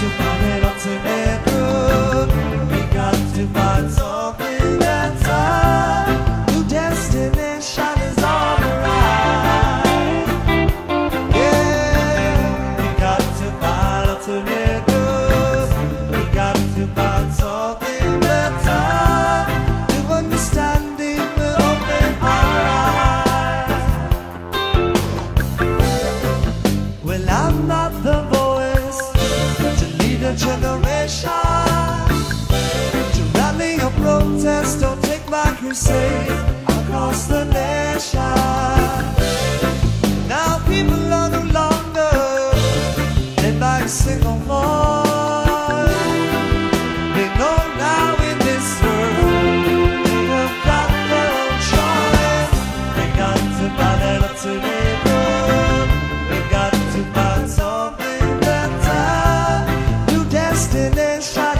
to find. We got to find something new on the rise. Yeah, we got to find alternatives. We got to find something. Crusade across the nation. Now people are no longer led by a single voice. They know now in this world they have got their own choice. They got to find an alternative. They got to find something better. New destination